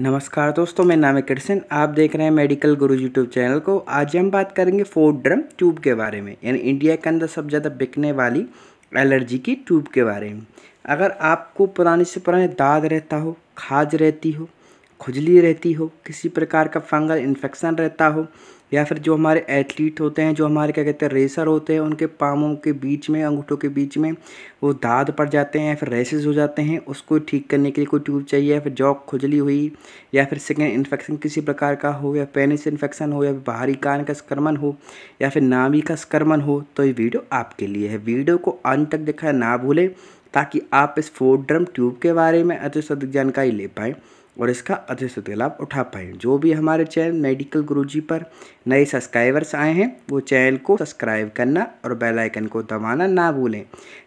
नमस्कार दोस्तों मैं नाम है कृष्ण। आप देख रहे हैं मेडिकल गुरु यूट्यूब चैनल को। आज हम बात करेंगे फोर ड्रम ट्यूब के बारे में, यानी इंडिया के अंदर सबसे ज़्यादा बिकने वाली एलर्जी की ट्यूब के बारे में। अगर आपको पुराने से पुराने दाद रहता हो, खाज रहती हो, खुजली रहती हो, किसी प्रकार का फंगल, इन्फेक्शन रहता हो या फिर जो हमारे एथलीट होते हैं, जो हमारे, क्या कहते हैं रेसर होते हैं, उनके पामों के बीच में, अंगूठों के बीच में, वो दाद पड़ जाते हैं या फिर रेसेस हो जाते हैं, उसको ठीक करने के लिए कोई ट्यूब चाहिए, या फिर जॉक खुजली हुई, या फिर सेकेंड इन्फेक्शन किसी प्रकार का हो, या पेनिस इन्फेक्शन हो, या फिर बाहरी कान का स्क्रमण हो, या फिर नावी का स्क्रमण हो तो ये वीडियो आपके लिए है। वीडियो को अंत तक देखा ना भूलें, ताकि आप इस फोर ड्रम ट्यूब के बारे में अधिक जानकारी ले पाएँ। और इसका अधिक लाभ उठा पाएँ। जो भी हमारे चैनल मेडिकल गुरुजी पर नए सब्सक्राइबर्स आए हैं, वो चैनल को सब्सक्राइब करना और बेल आइकन को दबाना ना भूलें,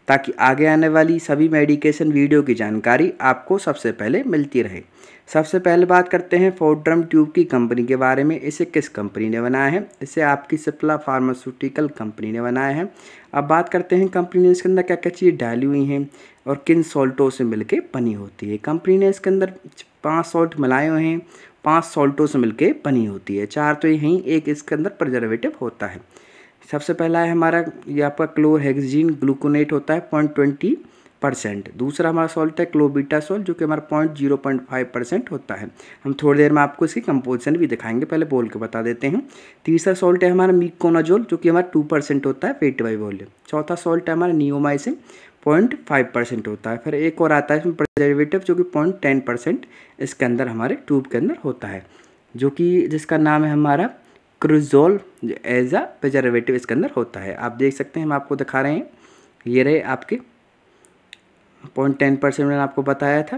ताकि आगे आने वाली सभी मेडिकेशन वीडियो की जानकारी आपको सबसे पहले मिलती रहे। सबसे पहले बात करते हैं फोड्रम ट्यूब की कंपनी के बारे में, इसे किस कंपनी ने बनाया है? इसे आपकी सिप्ला फार्मास्यूटिकल कंपनी ने बनाया है। अब बात करते हैं कंपनी ने इसके अंदर क्या क्या चीज़ डाली हुई हैं और किन सॉल्टों से मिलके बनी होती है। कंपनी ने इसके अंदर पाँच सॉल्ट मिलाए हुए हैं। पाँच सॉल्टों से मिलके बनी होती है। चार तो यहीं एक इसके अंदर प्रजर्वेटिव होता है। सबसे पहला है हमारा, ये आपका क्लोरहेक्सिन ग्लूकोनेट होता है पॉइंट ट्वेंटी परसेंट दूसरा हमारा सॉल्ट है क्लोबिटा सॉल्ट जो कि हमारा point zero point five percent होता है। हम थोड़ी देर में आपको इसकी कंपोजिशन भी दिखाएँगे। पहले बोल के बता देते हैं। तीसरा सॉल्ट है हमारा मीकोनाजोल जो कि हमारा टू परसेंट होता है वेट बाई वॉल्यूम चौथा सॉल्ट है हमारा नियोमाइसिन पॉइंट फाइव परसेंट होता है। फिर एक और आता है इसमें प्रिजर्वेटिव जो कि पॉइंट टेन परसेंट इसके अंदर हमारे ट्यूब के अंदर होता है, जो कि जिसका नाम है हमारा क्रूजोल एज अ प्रिजर्वेटिव इसके अंदर होता है। आप देख सकते हैं, हम आपको दिखा रहे हैं। ये रहे आपके पॉइंट टेन परसेंट मैंने आपको बताया था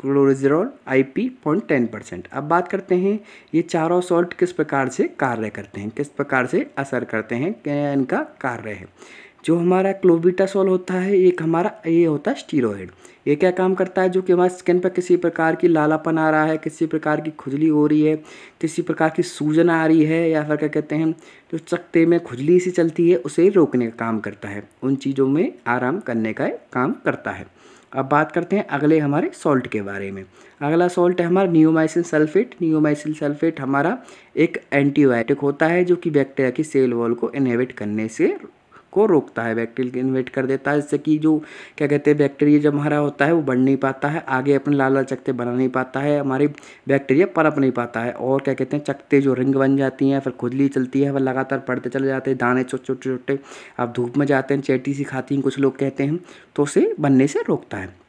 क्लोरिजरॉल I P point ten percent. अब बात करते हैं, ये चारों सॉल्ट किस प्रकार से कार्य करते हैं, किस प्रकार से असर करते हैं, क्या इनका कार्य है? जो हमारा क्लोबिटासोल होता है, एक हमारा ये होता है स्टीरोइड। ये क्या काम करता है? जो कि हमारे स्किन पर किसी प्रकार की लालापन आ रहा है, किसी प्रकार की खुजली हो रही है, किसी प्रकार की सूजन आ रही है, या फिर क्या कहते हैं, जो चकते में खुजली सी चलती है, उसे रोकने का काम करता है। उन चीज़ों में आराम करने का काम करता है। अब बात करते हैं अगले हमारे सॉल्ट के बारे में। अगला सॉल्ट है हमारा नियोमाइसिन सल्फेट। नियोमाइसिन सल्फेट हमारा एक एंटीबायोटिक होता है, जो कि बैक्टीरिया की सेल वॉल को इनहेबिट करने से को रोकता है बैक्टीरिया इन्वेट कर देता है, जिससे कि जो, क्या कहते हैं, बैक्टीरिया जब हमारा होता है, वो बढ़ नहीं पाता है, आगे अपने लाल लाल चकते बना नहीं पाता है, हमारी बैक्टीरिया परप नहीं पाता है, और क्या कहते हैं, चकते जो रिंग बन जाती हैं, फिर खुजली चलती है वह लगातार पड़ते चले जाते हैं, दाने छोटे छोटे छोटे आप धूप में जाते हैं चेटी सी खाती हैं, कुछ लोग कहते हैं तो उसे बनने से रोकता है।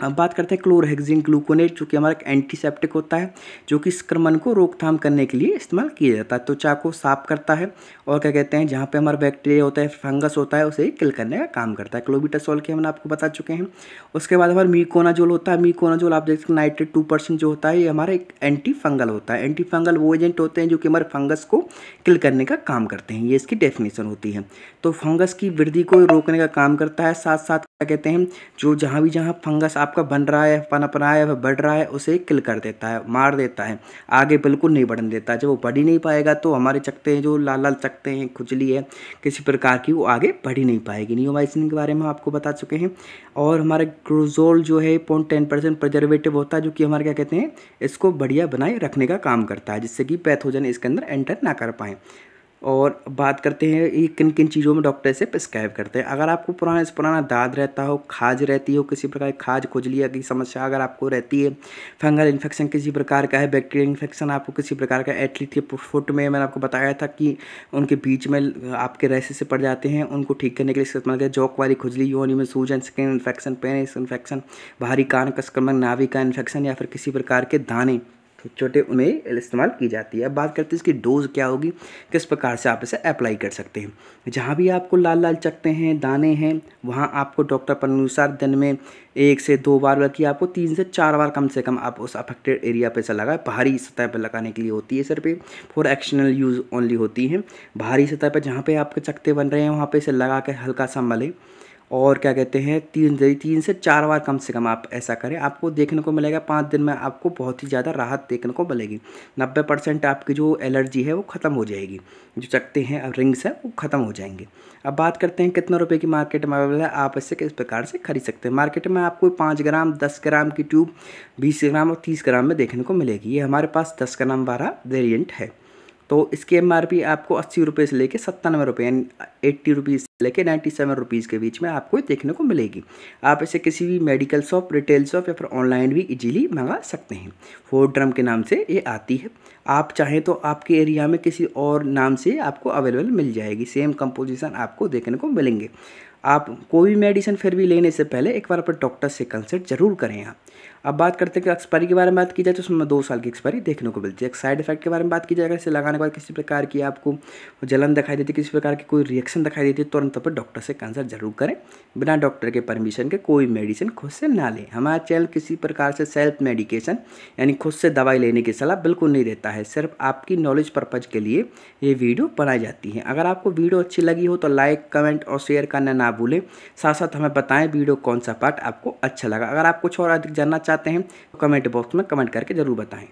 अब बात करते हैं क्लोरहेक्सिन ग्लूकोनेट, जो कि हमारा एक एंटीसेप्टिक होता है, जो कि संक्रमण को रोकथाम करने के लिए इस्तेमाल किया जाता है। त्वचा को साफ़ करता है और क्या कहते हैं, जहाँ पे हमारा बैक्टीरिया होता है, फंगस होता है, उसे किल करने का काम करता है। क्लोबिटासोल के हमने आपको बता चुके हैं। उसके बाद हमारा मीकोनाजोल होता है। मीकोनाजोल आप देख सकते हैं, नाइट्रेट टू परसेंट जो होता है, ये हमारा एक एंटी फंगल होता है। एंटी फंगल वो एजेंट होते हैं, जो कि हमारे फंगस को किल करने का काम करते हैं। ये इसकी डेफिनेशन होती है। तो फंगस की वृद्धि को रोकने का काम करता है साथ साथ क्या कहते हैं, जो जहाँ भी जहाँ फंगस आपका बन रहा है पनप रहा है बढ़ रहा है, उसे किल कर देता है, मार देता है। आगे बिल्कुल नहीं बढ़ने देता जब वो बढ़ ही नहीं पाएगा तो हमारे चकते हैं, जो लाल लाल चकते हैं, खुजली है, किसी प्रकार की वो आगे बढ़ ही नहीं पाएगी। नियोमाइसिन के बारे में आपको बता चुके हैं। और हमारे क्रोजोल जो है, पॉइंट टेन परसेंट प्रिजर्वेटिव होता है, जो कि हमारे क्या कहते हैं, इसको बढ़िया बनाए रखने का काम करता है, जिससे कि पैथोजन इसके अंदर एंटर ना कर पाएँ। और बात करते हैं ये किन किन चीज़ों में डॉक्टर से प्रिस्क्राइब करते हैं। अगर आपको पुराना पुराना दाद रहता हो, खाज रहती हो, किसी प्रकार की खाज खुजलिया की समस्या अगर आपको रहती है, फंगल इन्फेक्शन किसी प्रकार का है बैक्टीरियल इन्फेक्शन आपको किसी प्रकार का एथलीट के फुट में मैंने आपको बताया था कि उनके बीच में आपके रैसे से पड़ जाते हैं, उनको ठीक करने के लिए इस्तेमाल किया जॉक वाली खुजली, योनी में सूजन स्किन इन्फेक्शन पेनिस इन्फेक्शन बाहरी कान का संक्रमण नाभि का इन्फेक्शन या फिर किसी प्रकार के दाने। छोटे उन्हें इस्तेमाल की जाती है। अब बात करते हैं इसकी डोज़ क्या होगी, किस प्रकार से आप इसे अप्लाई कर सकते हैं। जहाँ भी आपको लाल लाल चकते हैं, दाने हैं, वहाँ आपको डॉक्टर पर अनुसार दिन में एक से दो बार, बल्कि आपको तीन से चार बार कम से कम आप उस अफेक्टेड एरिया पर से लगाए। बाहरी सतह पर लगाने के लिए होती है सर पे। फॉर एक्शनल यूज़ ओनली होती है। बाहरी सतह पर जहाँ पर आपके चकते बन रहे हैं, वहाँ पर इसे लगा कर हल्का सा मले। और क्या कहते हैं, तीन तीन से चार बार कम से कम आप ऐसा करें। आपको देखने को मिलेगा, पाँच दिन में आपको बहुत ही ज़्यादा राहत देखने को मिलेगी। नब्बे परसेंट आपकी जो एलर्जी है, वो ख़त्म हो जाएगी। जो चकते हैं, रिंग्स हैं, वो ख़त्म हो जाएँगे। अब बात करते हैं, कितने रुपए की मार्केट में अवेलेबल है, आप इसे किस प्रकार से खरीद सकते हैं? मार्केट में आपको पाँच ग्राम, दस ग्राम की ट्यूब, बीस ग्राम और तीस ग्राम में देखने को मिलेगी। ये हमारे पास दस ग्राम वाला वेरियंट है। तो इसकी एम आपको अस्सी रुपये से लेकर सत्तानवे रुपये यानी एट्टी रुपीज़ से लेकर नाइन्टी सेवन रुपीज़ के बीच में आपको देखने को मिलेगी। आप इसे किसी भी मेडिकल शॉप, रिटेल शॉप या फिर ऑनलाइन भी इजीली मंगा सकते हैं। फोर ड्रम के नाम से ये आती है। आप चाहें तो आपके एरिया में किसी और नाम से आपको अवेलेबल मिल जाएगी। सेम कंपोजिशन आपको देखने को मिलेंगे। आप कोई भी मेडिसिन फिर भी लेने से पहले एक बार अपने डॉक्टर से कंसल्ट ज़रूर करें आप। अब बात करते हैं कि एक्सपायरी के बारे में बात की जाए तो उसमें दो साल की एक्सपायरी देखने को मिलती है। एक साइड इफ़ेक्ट के बारे में बात की जाए, अगर इसे लगाने के बाद किसी प्रकार की आपको जलन दिखाई देती है, किसी प्रकार की कोई रिएक्शन दिखाई देती है, तुरंत पर डॉक्टर से कंसल्ट ज़रूर करें। बिना डॉक्टर के परमिशन के कोई मेडिसिन खुद से ना लें। हमारा चैनल किसी प्रकार से सेल्फ मेडिकेशन यानी खुद से दवाई लेने की सलाह बिल्कुल नहीं देता है। सिर्फ़ आपकी नॉलेज पर्पज़ के लिए ये वीडियो बनाई जाती है। अगर आपको वीडियो अच्छी लगी हो तो लाइक कमेंट और शेयर करना ना भूलें साथ साथ हमें बताएँ वीडियो कौन सा पार्ट आपको अच्छा लगा। अगर आप कुछ और अधिक जानना चाहते हैं तो कमेंट बॉक्स में कमेंट करके ज़रूर बताएँ।